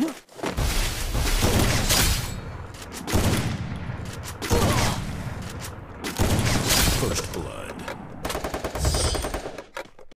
Huh?